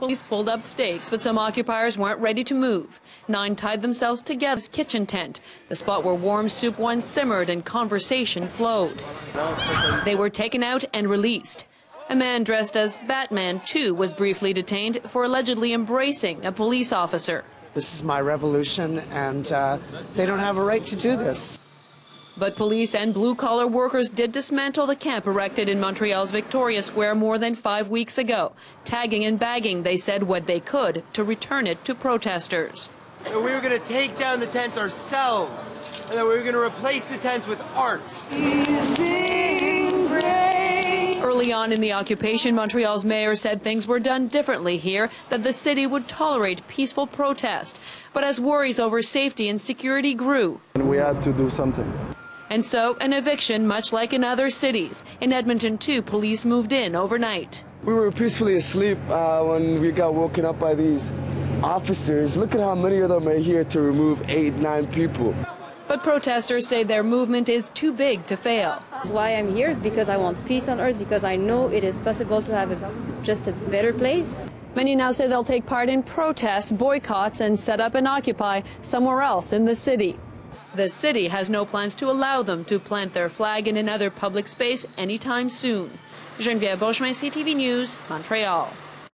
Police pulled up stakes, but some occupiers weren't ready to move. Nine tied themselves together kitchen tent, the spot where warm soup once simmered and conversation flowed. They were taken out and released. A man dressed as Batman, too, was briefly detained for allegedly embracing a police officer. This is my revolution, and uh, they don't have a right to do this. But police and blue-collar workers did dismantle the camp erected in Montreal's Victoria Square more than five weeks ago. Tagging and bagging, they said what they could to return it to protesters. And we were going to take down the tents ourselves, and then we were going to replace the tents with art. Early on in the occupation, Montreal's mayor said things were done differently here, that the city would tolerate peaceful protest. But as worries over safety and security grew, we had to do something. And so, an eviction, much like in other cities. In Edmonton, too, police moved in overnight. We were peacefully asleep uh, when we got woken up by these officers. Look at how many of them are here to remove eight, nine people. But protesters say their movement is too big to fail. That's why I'm here, because I want peace on earth, because I know it is possible to have a, just a better place. Many now say they'll take part in protests, boycotts, and set up and occupy somewhere else in the city. The city has no plans to allow them to plant their flag in another public space anytime soon. Geneviève Beauchemin, CTV News, Montreal.